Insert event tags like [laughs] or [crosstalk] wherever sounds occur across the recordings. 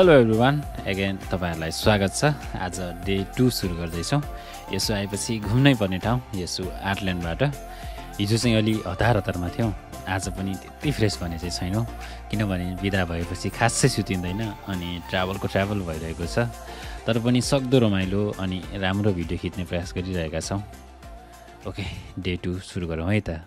Hello everyone eigen तपाईँहरूलाई स्वागत छ। आज डे टू सुरु गर्दैछौँ। यसो आएपछि घुम्नै पर्ने ठाउँ यसो आर्टल्यान्डबाट। हिजो चाहिँ अलि हतार हतारमा थियौँ। आज पनि त्यति फ्रेस भने चाहिँ छैनौँ। किनभने बिदा भएपछि खासै सुतिँदैन अनि ट्राभलको ट्राभल भइरहेको छ। तर पनि सक्दो रमाइलो अनि राम्रो भिडियो खिच्ने प्रयास गरिरहेका छौँ। ओके डे टू सुरु गरौँ है त।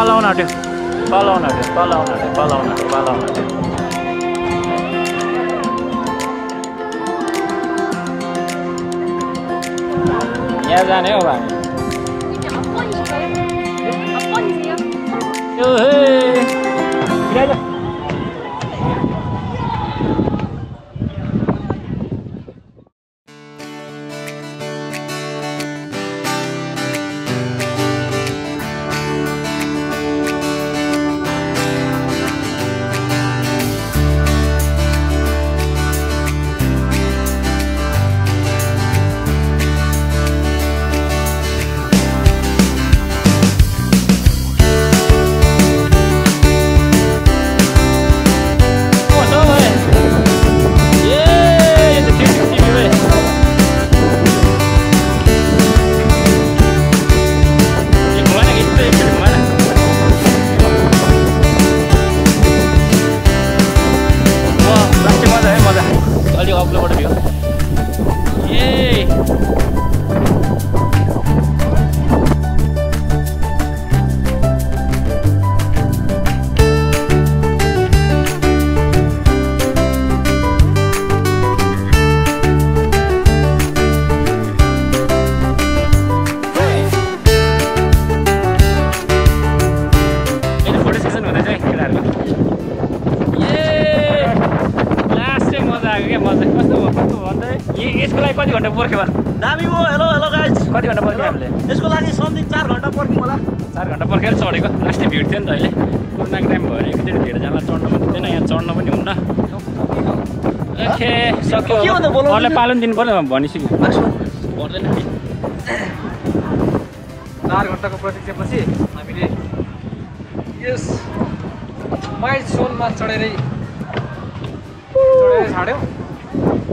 ए पालाउन आँट्यो पालाउन आँट्यो पालाउन आँट्यो पालाउन आँट्यो पालाउन आँट्यो यहाँ जाने हो। हामी यसको लागि कति घन्टा पर्ख्यो भने दामी हो हेलो हेलो गाइज कति घन्टा पर्ख्यो हामीले? यसको लागि समथिङ चार घन्टा पर्ख्यौँ होला। चार घन्टा पर्खेर चढेको। लास्टै भिड थियो नि त अहिले। कुर्नाको टाइम भयो भने एकचोटि धेरैजना चढ्न पनि दिँदैन यहाँ चढ्न पनि हुन्न। सक्यो। अरूलाई? पालन दिनु पर्यो भनिसक्यो। पर्दैन चार घन्टाको प्रतीक्षापछि हामीले यस माइल सोनमा चढेरै चढेरै छाड्यौँ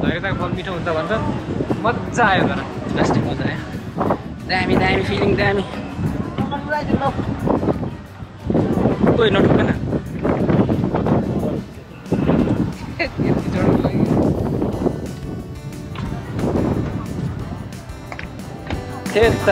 धैर्यताको फल मिठो हुन्छ भन्छ। मजा आयो तर। लास्टिक मजा आयो। दामी दामी फिलिङ दामी। कोही नटुक्दैन त्यही त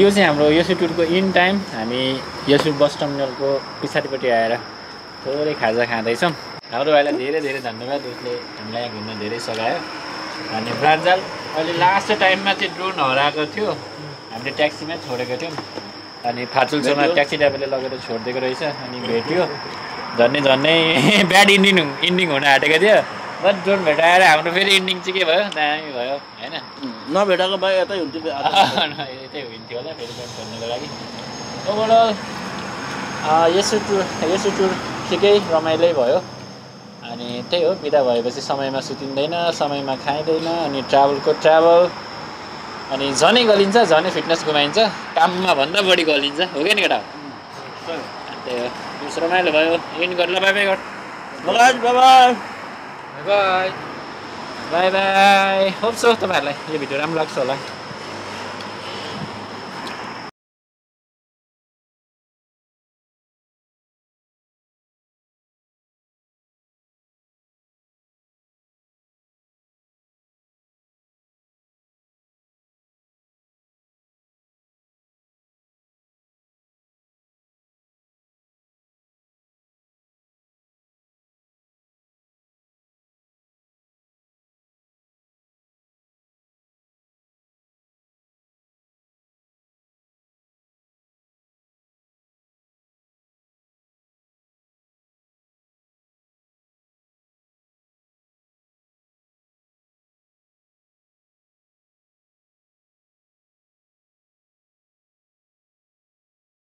यो चाहिँ हाम्रो यसो टुरको इन टाइम हामी यसो बस टर्मिनलको पछाडिपट्टि आएर थोरै खाजा खाँदैछौँ। हाम्रो भाइलाई धेरै धेरै धन्यवाद उसले हामीलाई यहाँ घुम्न धेरै सघायो। अनि ब्रान्जाल अहिले लास्ट टाइममा चाहिँ ड्रोन हराएको थियो। हामीले ट्याक्सीमै छोडेको थियौँ। अनि फाचुलसम्म ट्याक्सी ड्राइभरले लगेर छोडिदिएको रहेछ अनि भेट्यो। झन्डै झन्डै [laughs] ब्याड इन्डिङ इन्डिङ हुन आँटेको थियो। बट ड्रोन भेटाएर हाम्रो फेरि इन्डिङ चाहिँ के भयो दामी भयो होइन नभेटाएको भए यतै हुन्थ्यो यतै हुन्थ्यो होला फेरि पनि भन्नुको लागि ओभरअल यसो टुर यसो टुर ठिकै रमाइलै भयो अनि त्यही हो बिदा भएपछि समयमा सुतिँदैन समयमा खाइँदैन अनि ट्राभलको ट्राभल अनि झनै गलिन्छ झनै फिटनेस गुमाइन्छ काममा भन्दा बढी गलिन्छ हो क्या नि केटा त्यही हो रमाइलो भयो इन गरेर बाई बाई गर लगायत बाबा bye bye bye hope so तपाईँहरूलाई यो भिडियो राम्रो लाग्छ होला